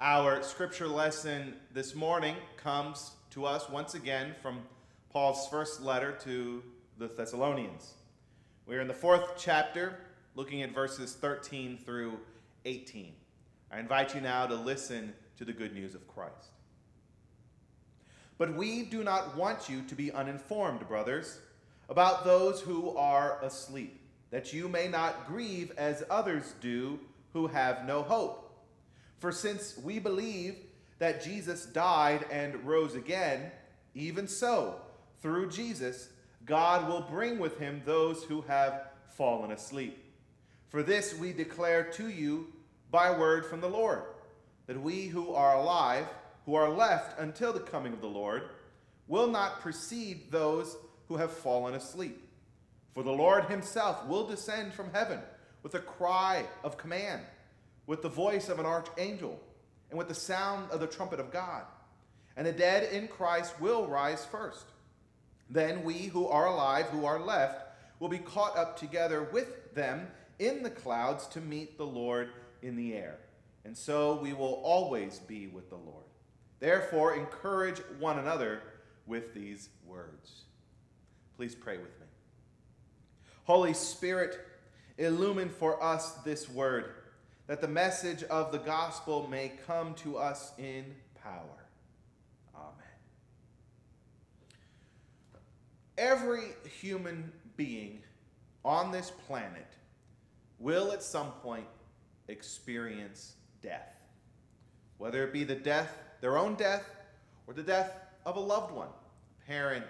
Our scripture lesson this morning comes to us once again from Paul's first letter to the Thessalonians. We're in the fourth chapter, looking at verses 13 through 18. I invite you now to listen to the good news of Christ. But we do not want you to be uninformed, brothers, about those who are asleep, that you may not grieve as others do who have no hope. For since we believe that Jesus died and rose again, even so, through Jesus, God will bring with him those who have fallen asleep. For this we declare to you by word from the Lord, that we who are alive, who are left until the coming of the Lord, will not precede those who have fallen asleep. For the Lord himself will descend from heaven with a cry of command with the voice of an archangel, and with the sound of the trumpet of God. And the dead in Christ will rise first. Then we who are alive, who are left, will be caught up together with them in the clouds to meet the Lord in the air. And so we will always be with the Lord. Therefore, encourage one another with these words. Please pray with me. Holy Spirit, illumine for us this word that the message of the gospel may come to us in power. Amen. Every human being on this planet will at some point experience death, whether it be the death, their own death, or the death of a loved one, a parent,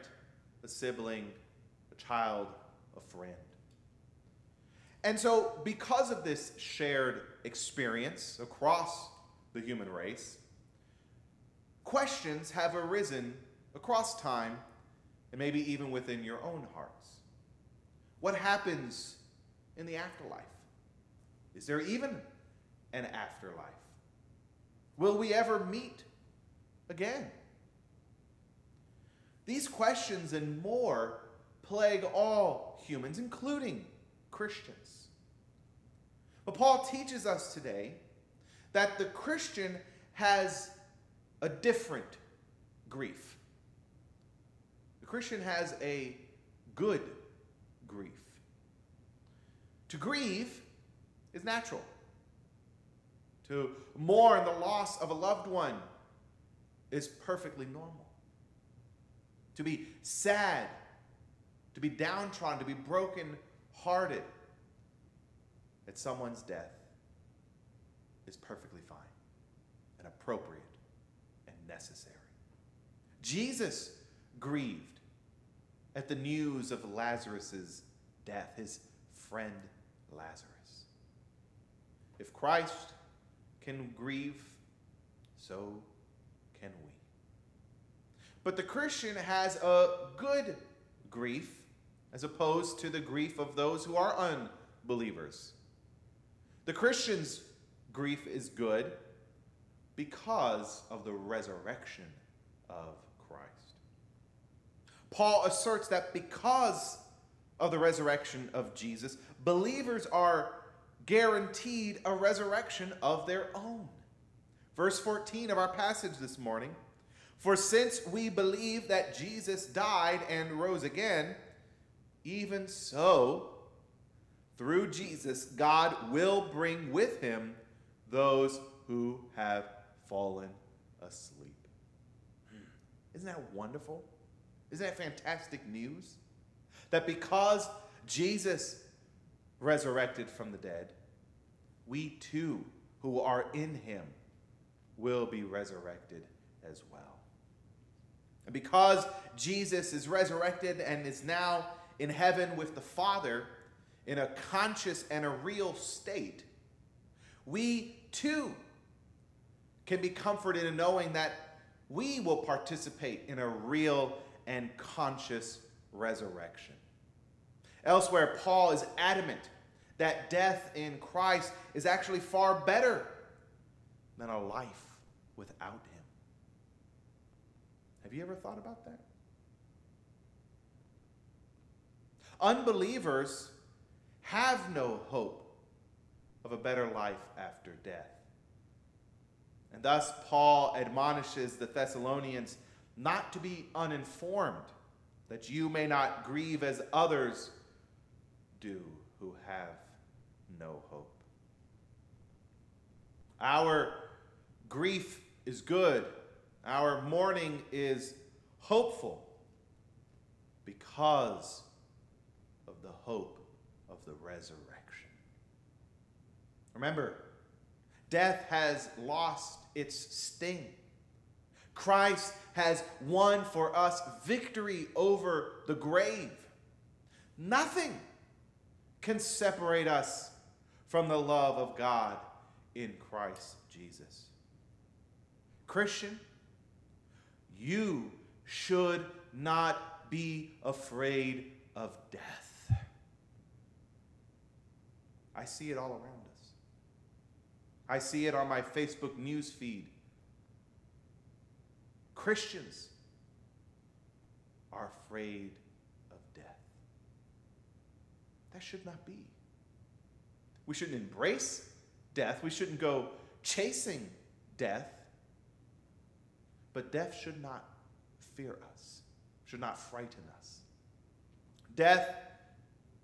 a sibling, a child, a friend. And so, because of this shared experience across the human race, questions have arisen across time and maybe even within your own hearts. What happens in the afterlife? Is there even an afterlife? Will we ever meet again? These questions and more plague all humans, including Christians. But Paul teaches us today that the Christian has a different grief. The Christian has a good grief. To grieve is natural. To mourn the loss of a loved one is perfectly normal. To be sad, to be downtrodden, to be broken hearted at someone's death is perfectly fine and appropriate and necessary. Jesus grieved at the news of Lazarus's death, his friend Lazarus. If Christ can grieve, so can we. But the Christian has a good grief as opposed to the grief of those who are unbelievers. The Christian's grief is good because of the resurrection of Christ. Paul asserts that because of the resurrection of Jesus, believers are guaranteed a resurrection of their own. Verse 14 of our passage this morning For since we believe that Jesus died and rose again, even so, through Jesus, God will bring with him those who have fallen asleep. Isn't that wonderful? Isn't that fantastic news? That because Jesus resurrected from the dead, we too, who are in him, will be resurrected as well. And because Jesus is resurrected and is now in heaven with the Father in a conscious and a real state, we too can be comforted in knowing that we will participate in a real and conscious resurrection. Elsewhere, Paul is adamant that death in Christ is actually far better than a life without him. Have you ever thought about that? Unbelievers have no hope of a better life after death. And thus, Paul admonishes the Thessalonians not to be uninformed, that you may not grieve as others do who have no hope. Our grief is good, our mourning is hopeful because of the hope of the resurrection. Remember, death has lost its sting. Christ has won for us victory over the grave. Nothing can separate us from the love of God in Christ Jesus. Christian, you should not be afraid of death. I see it all around us. I see it on my Facebook news feed. Christians are afraid of death. That should not be. We shouldn't embrace death. We shouldn't go chasing death. But death should not fear us, should not frighten us. Death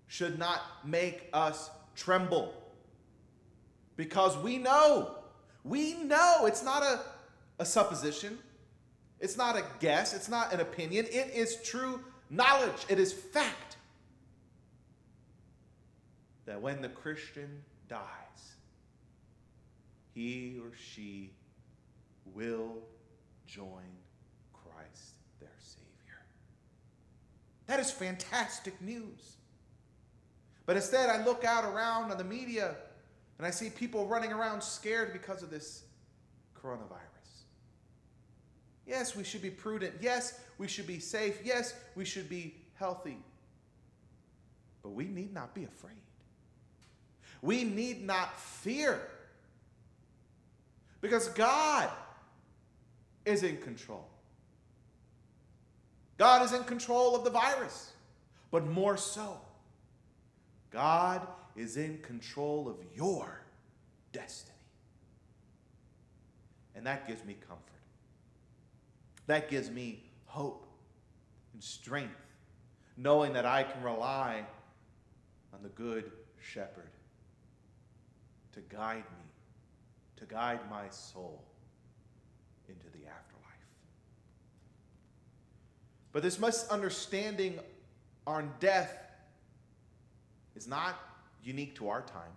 should not make us tremble. Because we know, we know it's not a, a supposition, it's not a guess, it's not an opinion, it is true knowledge, it is fact that when the Christian dies, he or she will join Christ their Savior. That is fantastic news. But instead, I look out around on the media and I see people running around scared because of this coronavirus. Yes, we should be prudent. Yes, we should be safe. Yes, we should be healthy. But we need not be afraid. We need not fear. Because God is in control. God is in control of the virus, but more so, God is in control of your destiny. And that gives me comfort. That gives me hope and strength, knowing that I can rely on the Good Shepherd to guide me, to guide my soul into the afterlife. But this misunderstanding on death is not unique to our time.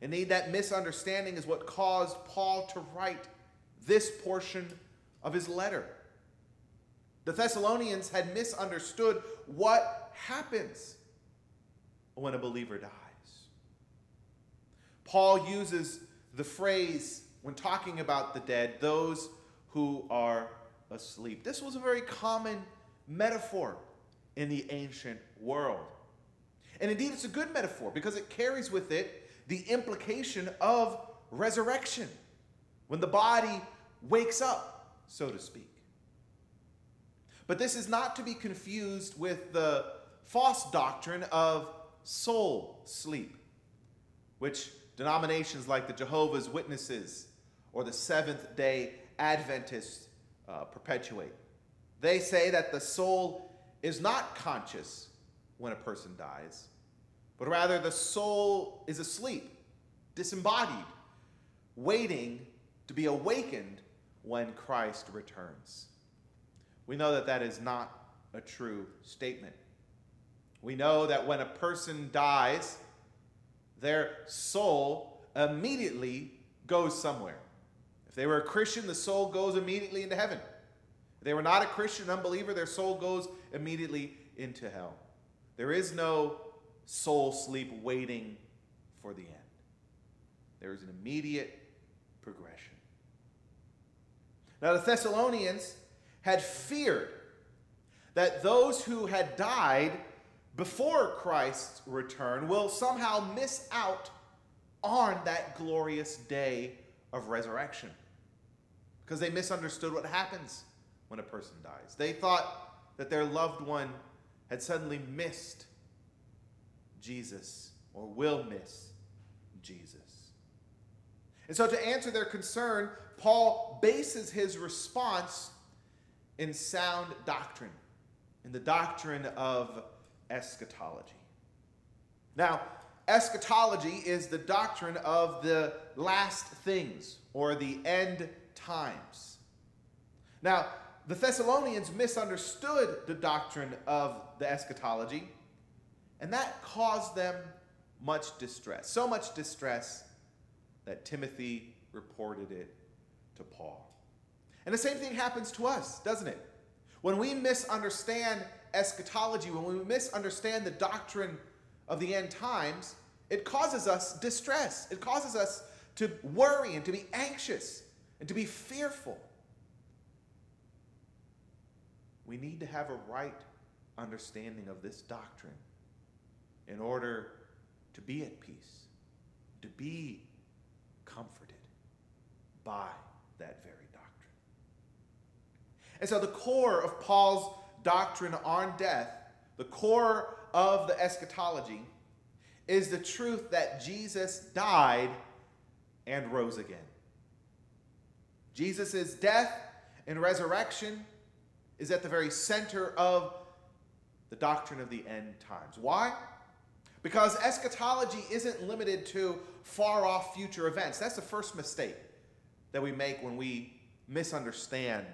Indeed, that misunderstanding is what caused Paul to write this portion of his letter. The Thessalonians had misunderstood what happens when a believer dies. Paul uses the phrase when talking about the dead, those who are asleep. This was a very common metaphor in the ancient world. And indeed, it's a good metaphor because it carries with it the implication of resurrection when the body wakes up, so to speak. But this is not to be confused with the false doctrine of soul sleep, which denominations like the Jehovah's Witnesses or the Seventh day Adventists uh, perpetuate. They say that the soul is not conscious when a person dies, but rather the soul is asleep, disembodied, waiting to be awakened when Christ returns. We know that that is not a true statement. We know that when a person dies, their soul immediately goes somewhere. If they were a Christian, the soul goes immediately into heaven. If they were not a Christian, unbeliever, their soul goes immediately into hell. There is no soul sleep waiting for the end. There is an immediate progression. Now, the Thessalonians had feared that those who had died before Christ's return will somehow miss out on that glorious day of resurrection because they misunderstood what happens when a person dies. They thought that their loved one had suddenly missed Jesus or will miss Jesus. And so, to answer their concern, Paul bases his response in sound doctrine, in the doctrine of eschatology. Now, eschatology is the doctrine of the last things or the end times. Now, the Thessalonians misunderstood the doctrine of the eschatology, and that caused them much distress. So much distress that Timothy reported it to Paul. And the same thing happens to us, doesn't it? When we misunderstand eschatology, when we misunderstand the doctrine of the end times, it causes us distress. It causes us to worry and to be anxious and to be fearful. We need to have a right understanding of this doctrine in order to be at peace, to be comforted by that very doctrine. And so, the core of Paul's doctrine on death, the core of the eschatology, is the truth that Jesus died and rose again. Jesus' death and resurrection is at the very center of the doctrine of the end times. Why? Because eschatology isn't limited to far off future events. That's the first mistake that we make when we misunderstand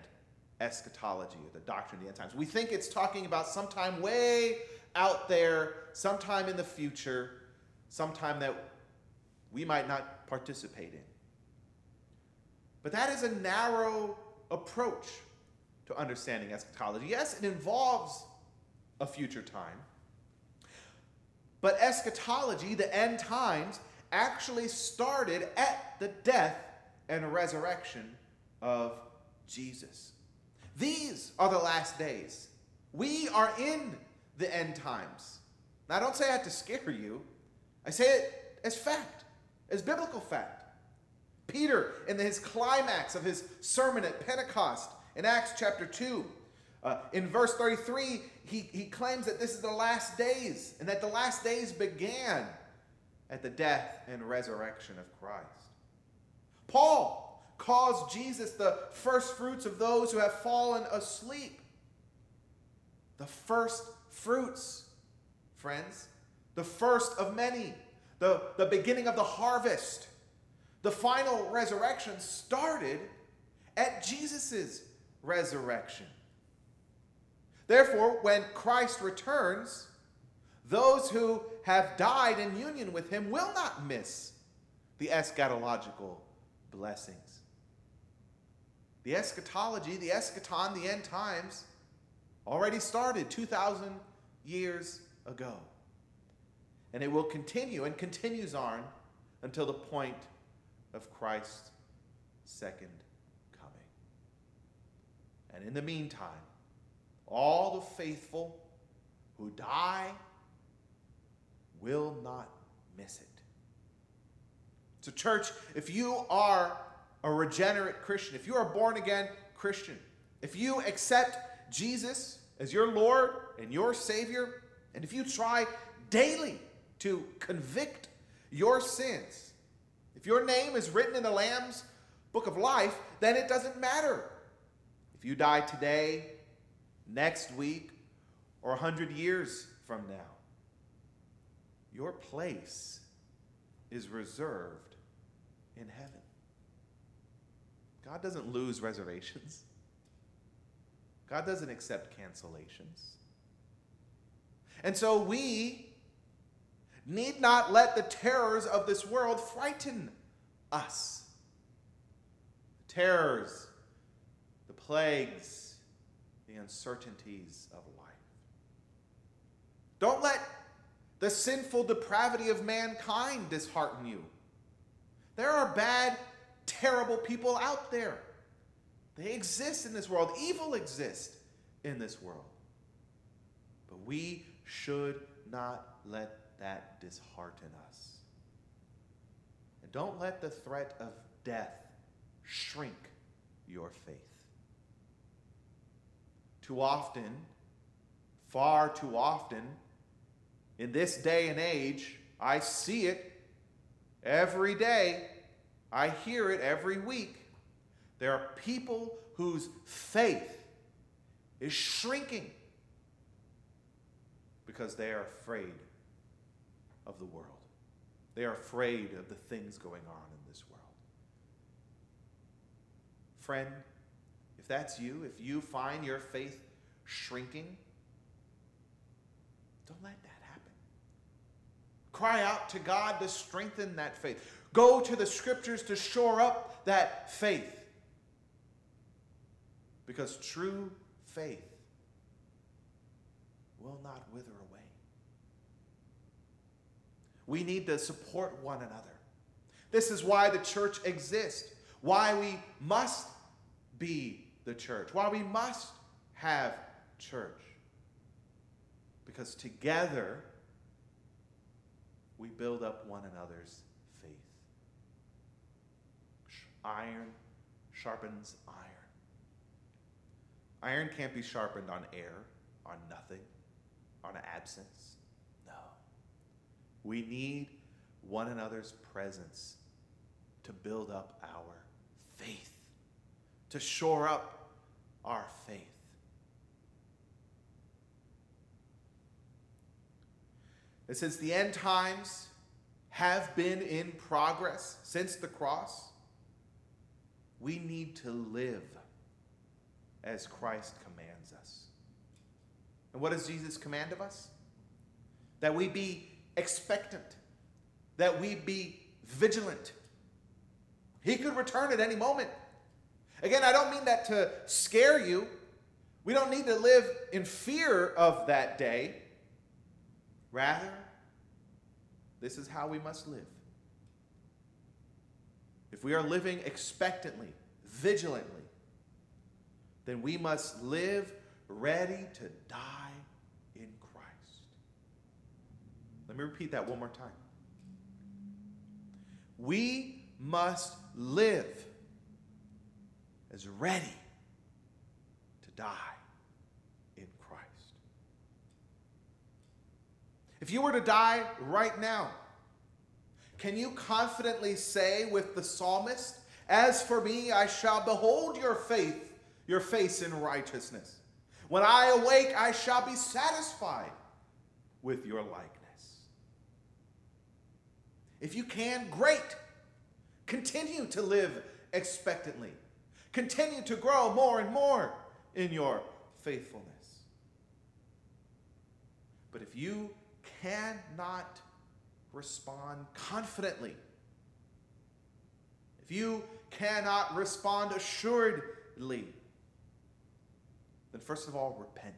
eschatology or the doctrine of the end times. We think it's talking about sometime way out there, sometime in the future, sometime that we might not participate in. But that is a narrow approach to understanding eschatology. Yes, it involves a future time, but eschatology, the end times, actually started at the death and resurrection of Jesus. These are the last days. We are in the end times. Now, I don't say that to scare you, I say it as fact, as biblical fact. Peter, in his climax of his sermon at Pentecost in Acts chapter 2, uh, in verse 33, he, he claims that this is the last days and that the last days began at the death and resurrection of Christ. Paul calls Jesus the first fruits of those who have fallen asleep. The first fruits, friends, the first of many, the, the beginning of the harvest. The final resurrection started at Jesus' resurrection. Therefore, when Christ returns, those who have died in union with him will not miss the eschatological blessings. The eschatology, the eschaton, the end times, already started 2,000 years ago. And it will continue and continues on until the point of Christ's second. And in the meantime, all the faithful who die will not miss it. So, church, if you are a regenerate Christian, if you are a born again Christian, if you accept Jesus as your Lord and your Savior, and if you try daily to convict your sins, if your name is written in the Lamb's book of life, then it doesn't matter if you die today, next week, or a hundred years from now. Your place is reserved in heaven. God doesn't lose reservations. God doesn't accept cancellations. And so we need not let the terrors of this world frighten us. The terrors, plagues, the uncertainties of life. Don't let the sinful depravity of mankind dishearten you. There are bad, terrible people out there. They exist in this world. Evil exists in this world. But we should not let that dishearten us. And don't let the threat of death shrink your faith. Too often, far too often, in this day and age, I see it every day. I hear it every week. There are people whose faith is shrinking because they are afraid of the world. They are afraid of the things going on in this world. Friend, if that's you, if you find your faith shrinking, don't let that happen. Cry out to God to strengthen that faith. Go to the scriptures to shore up that faith. Because true faith will not wither away. We need to support one another. This is why the church exists, why we must be the church, why we must have church. Because together we build up one another's faith. Iron sharpens iron. Iron can't be sharpened on air, on nothing, on absence. No. We need one another's presence to build up our faith, to shore up our faith. And since the end times have been in progress since the cross, we need to live as Christ commands us. And what does Jesus command of us? That we be expectant, that we be vigilant. He could return at any moment. Again, I don't mean that to scare you. We don't need to live in fear of that day. Rather, this is how we must live. If we are living expectantly, vigilantly, then we must live ready to die in Christ. Let me repeat that one more time. We must live as ready to die in Christ. If you were to die right now, can you confidently say with the psalmist, As for me, I shall behold your faith your face in righteousness. When I awake, I shall be satisfied with your likeness. If you can, great. Continue to live expectantly. Continue to grow more and more in your faithfulness. But if you cannot respond confidently, if you cannot respond assuredly, then first of all, repent.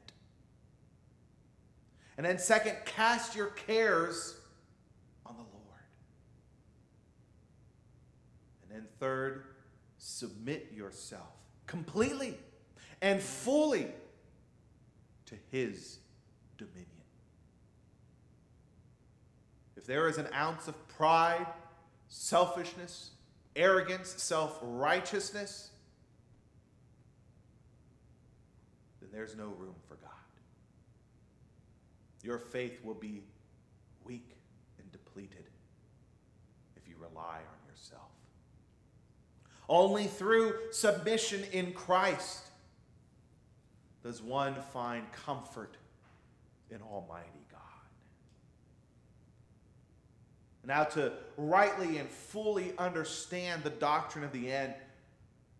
And then, second, cast your cares on the Lord. And then, third, submit yourself completely and fully to His dominion. If there is an ounce of pride, selfishness, arrogance, self righteousness, then there's no room for God. Your faith will be weak and depleted if you rely on. Only through submission in Christ does one find comfort in Almighty God. Now, to rightly and fully understand the doctrine of the end,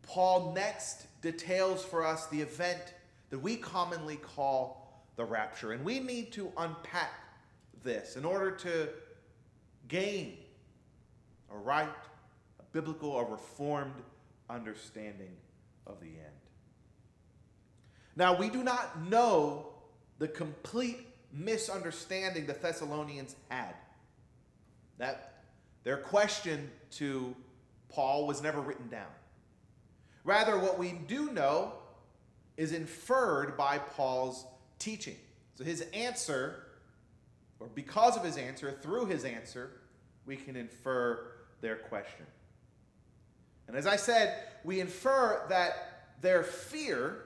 Paul next details for us the event that we commonly call the rapture. And we need to unpack this in order to gain a right, biblical, a reformed understanding of the end. Now, we do not know the complete misunderstanding the Thessalonians had. That their question to Paul was never written down. Rather, what we do know is inferred by Paul's teaching. So his answer, or because of his answer, through his answer, we can infer their question. And as I said, we infer that their fear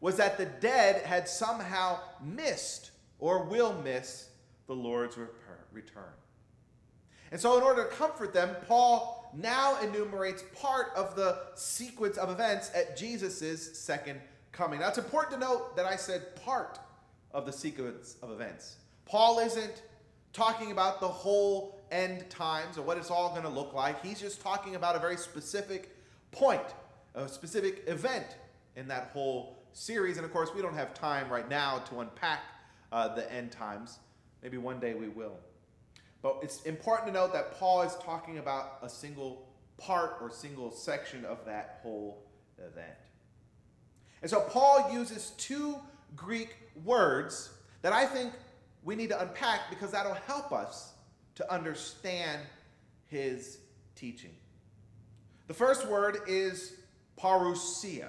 was that the dead had somehow missed or will miss the Lord's return. And so, in order to comfort them, Paul now enumerates part of the sequence of events at Jesus' second coming. Now, it's important to note that I said part of the sequence of events. Paul isn't talking about the whole end times or what it's all going to look like. He's just talking about a very specific point, a specific event in that whole series. And of course, we don't have time right now to unpack uh, the end times. Maybe one day we will. But it's important to note that Paul is talking about a single part or single section of that whole event. And so Paul uses two Greek words that I think we need to unpack because that'll help us to understand his teaching. The first word is parousia,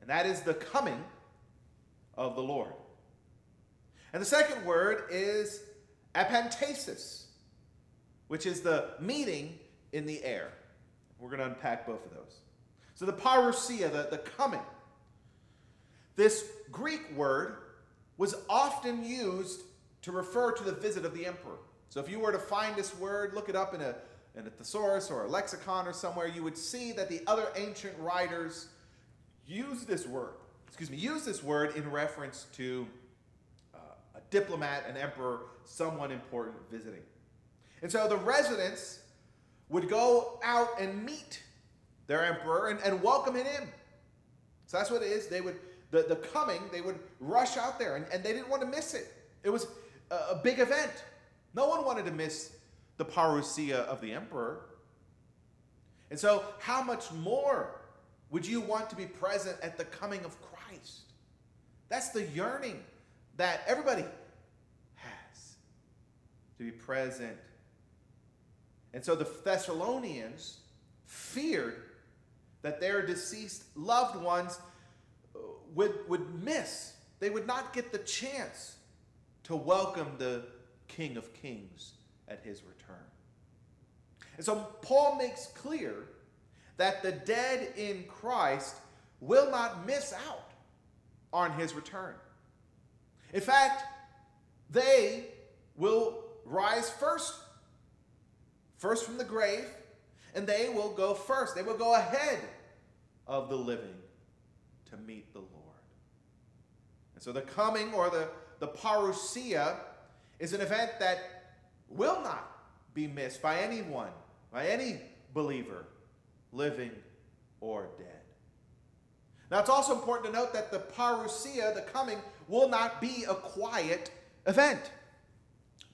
and that is the coming of the Lord. And the second word is apantesis, which is the meeting in the air. We're going to unpack both of those. So the parousia, the, the coming. This Greek word was often used to refer to the visit of the emperor. So if you were to find this word, look it up in a, in a thesaurus or a lexicon or somewhere, you would see that the other ancient writers use this word, excuse me, use this word in reference to uh, a diplomat, an emperor, someone important visiting. And so the residents would go out and meet their emperor and, and welcome him in. So that's what it is. They would, the, the coming, they would rush out there and, and they didn't want to miss it. It was a, a big event. No one wanted to miss the parousia of the emperor. And so, how much more would you want to be present at the coming of Christ? That's the yearning that everybody has to be present. And so the Thessalonians feared that their deceased loved ones uh, would, would miss, they would not get the chance to welcome the King of Kings at his return. And so Paul makes clear that the dead in Christ will not miss out on his return. In fact, they will rise first, first from the grave, and they will go first. They will go ahead of the living to meet the Lord. And so the coming or the, the parousia is an event that will not be missed by anyone, by any believer, living or dead. Now, it's also important to note that the parousia, the coming, will not be a quiet event.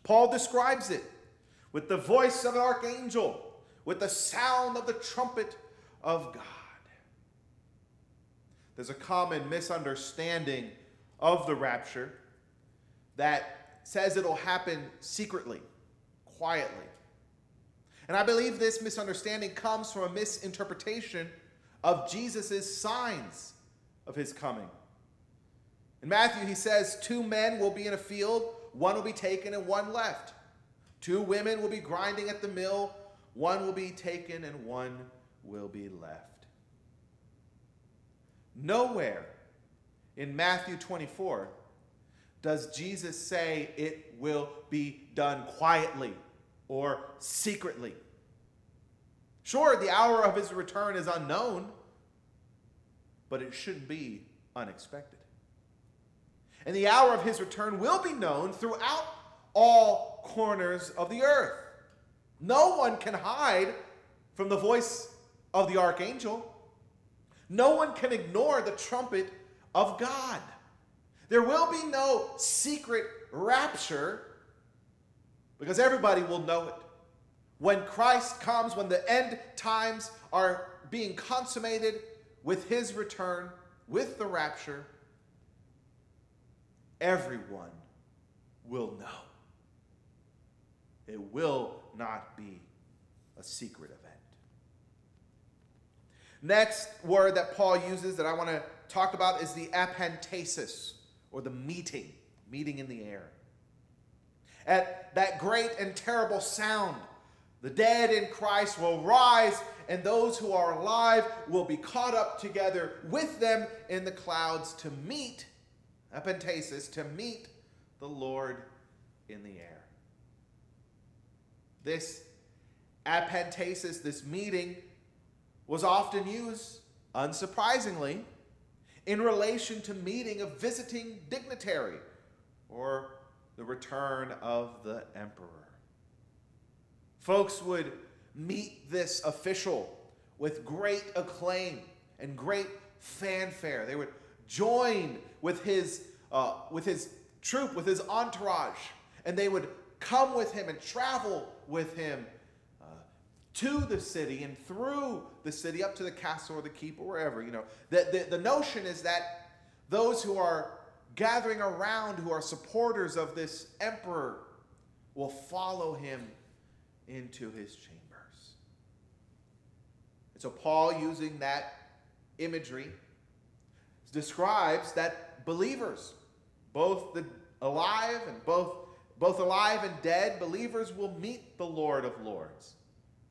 Paul describes it with the voice of an archangel, with the sound of the trumpet of God. There's a common misunderstanding of the rapture that says it'll happen secretly, quietly. And I believe this misunderstanding comes from a misinterpretation of Jesus' signs of his coming. In Matthew, he says, Two men will be in a field, one will be taken and one left. Two women will be grinding at the mill, one will be taken and one will be left. Nowhere in Matthew 24 does Jesus say it will be done quietly or secretly? Sure, the hour of his return is unknown, but it shouldn't be unexpected. And the hour of his return will be known throughout all corners of the earth. No one can hide from the voice of the archangel. No one can ignore the trumpet of God. There will be no secret rapture because everybody will know it. When Christ comes, when the end times are being consummated with his return, with the rapture, everyone will know. It will not be a secret event. Next word that Paul uses that I want to talk about is the apantesis or the meeting, meeting in the air. At that great and terrible sound, the dead in Christ will rise, and those who are alive will be caught up together with them in the clouds to meet, apantesis, to meet the Lord in the air. This apantesis, this meeting, was often used, unsurprisingly, in relation to meeting a visiting dignitary or the return of the emperor. Folks would meet this official with great acclaim and great fanfare. They would join with his, uh, with his troop, with his entourage, and they would come with him and travel with him to the city and through the city up to the castle or the keep or wherever. You know, the, the, the notion is that those who are gathering around, who are supporters of this emperor, will follow him into his chambers. And so, Paul, using that imagery, describes that believers, both the alive and both both alive and dead believers will meet the Lord of Lords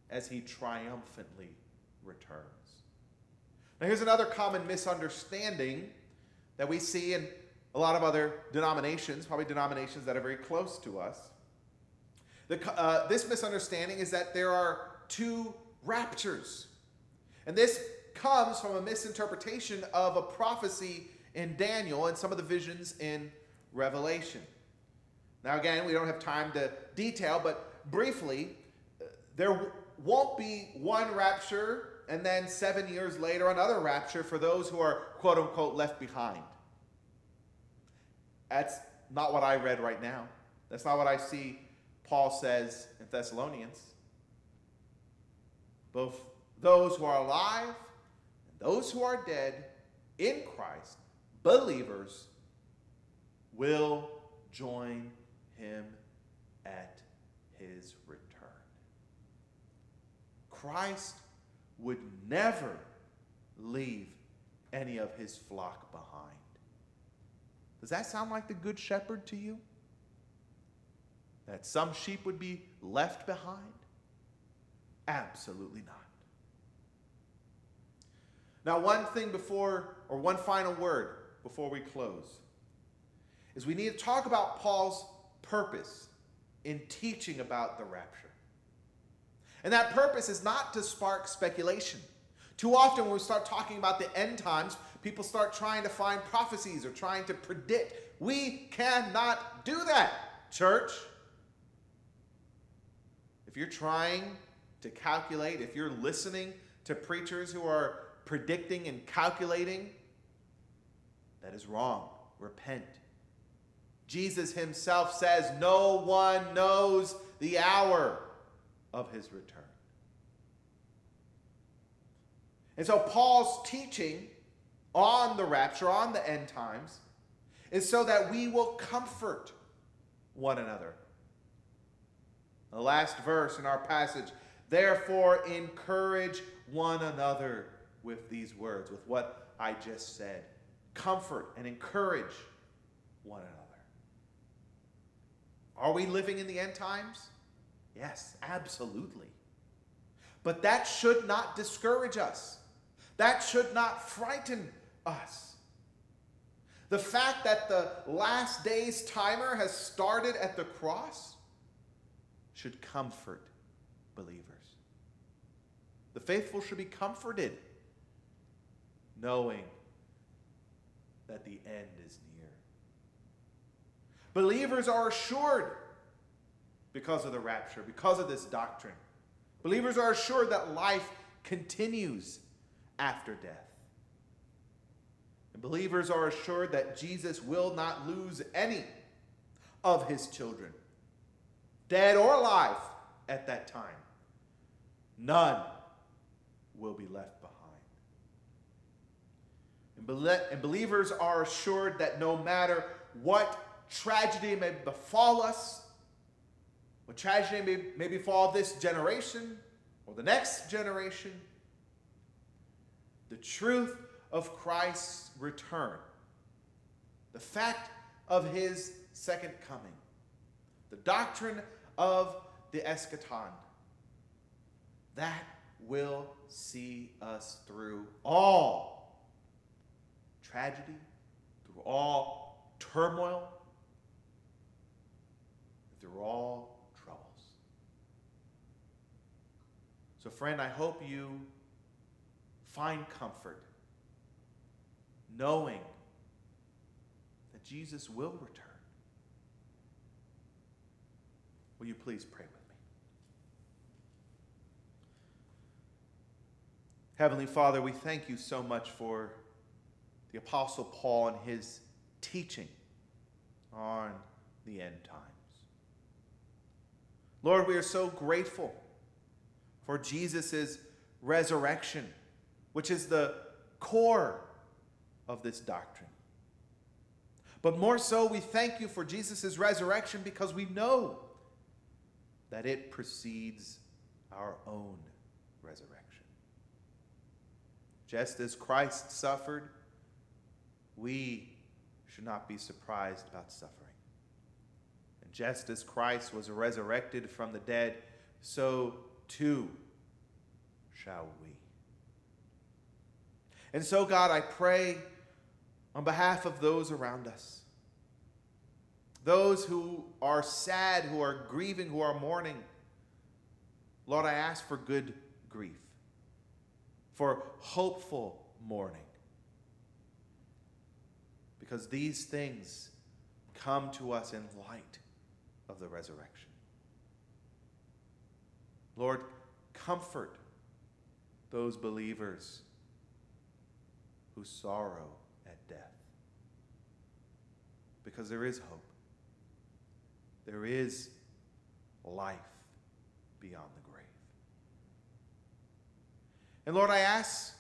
as he triumphantly returns. Now, here's another common misunderstanding that we see in a lot of other denominations, probably denominations that are very close to us. The, uh, this misunderstanding is that there are two raptures. And this comes from a misinterpretation of a prophecy in Daniel and some of the visions in Revelation. Now, again, we don't have time to detail, but briefly, there won't be one rapture and then seven years later another rapture for those who are quote unquote left behind. That's not what I read right now. That's not what I see Paul says in Thessalonians. Both those who are alive and those who are dead in Christ, believers, will join him at his return. Christ would never leave any of his flock behind. Does that sound like the Good Shepherd to you? That some sheep would be left behind? Absolutely not. Now, one thing before, or one final word before we close, is we need to talk about Paul's purpose in teaching about the rapture. And that purpose is not to spark speculation. Too often, when we start talking about the end times, people start trying to find prophecies or trying to predict. We cannot do that, church. If you're trying to calculate, if you're listening to preachers who are predicting and calculating, that is wrong. Repent. Jesus himself says, No one knows the hour of his return. And so Paul's teaching on the rapture, on the end times, is so that we will comfort one another. The last verse in our passage, therefore encourage one another with these words, with what I just said. Comfort and encourage one another. Are we living in the end times? Yes, absolutely. But that should not discourage us. That should not frighten us. The fact that the last day's timer has started at the cross should comfort believers. The faithful should be comforted knowing that the end is near. Believers are assured because of the rapture, because of this doctrine. Believers are assured that life continues after death. And believers are assured that Jesus will not lose any of his children, dead or alive at that time. None will be left behind. And, believers are assured that no matter what tragedy may befall us, what tragedy may, may befall this generation or the next generation, the truth of Christ's return, the fact of his second coming, the doctrine of the eschaton, that will see us through all tragedy, through all turmoil, through all So, friend, I hope you find comfort knowing that Jesus will return. Will you please pray with me? Heavenly Father, we thank you so much for the Apostle Paul and his teaching on the end times. Lord, we are so grateful for Jesus' resurrection, which is the core of this doctrine. But more so, we thank you for Jesus' resurrection because we know that it precedes our own resurrection. Just as Christ suffered, we should not be surprised about suffering. And just as Christ was resurrected from the dead, so too shall we. And so, God, I pray on behalf of those around us, those who are sad, who are grieving, who are mourning. Lord, I ask for good grief, for hopeful mourning because these things come to us in light of the resurrection. Lord, comfort those believers who sorrow at death. Because there is hope. There is life beyond the grave. And Lord, I ask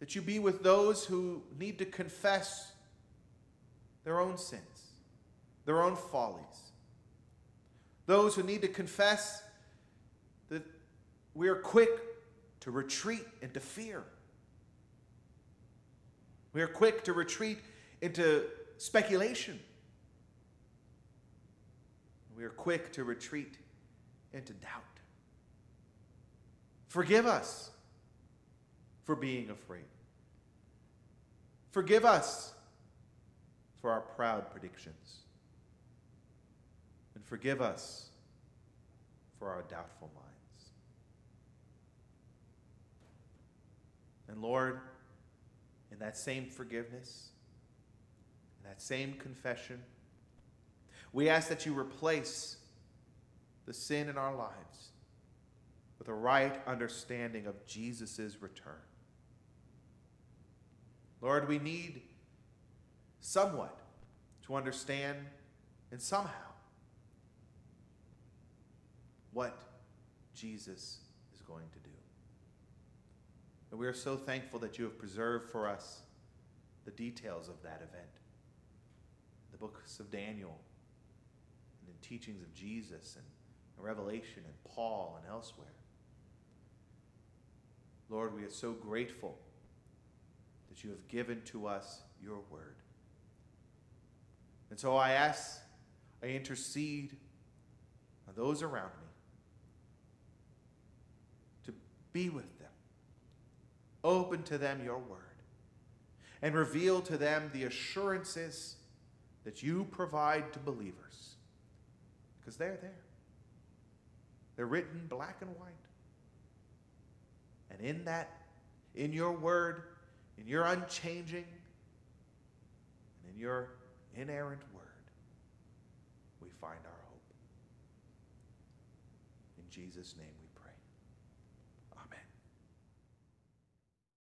that you be with those who need to confess their own sins, their own follies. Those who need to confess that we are quick to retreat into fear. We are quick to retreat into speculation. We are quick to retreat into doubt. Forgive us for being afraid. Forgive us for our proud predictions. And forgive us for our doubtful minds. And Lord, in that same forgiveness, in that same confession, we ask that you replace the sin in our lives with a right understanding of Jesus' return. Lord, we need somewhat to understand and somehow what Jesus is going to do. And we are so thankful that you have preserved for us the details of that event. The books of Daniel and the teachings of Jesus and Revelation and Paul and elsewhere. Lord, we are so grateful that you have given to us your word. And so I ask, I intercede on those around me to be with them, open to them your word, and reveal to them the assurances that you provide to believers. Because they're there. They're written black and white. And in that, in your word, in your unchanging and in your inerrant word, we find our hope. In Jesus' name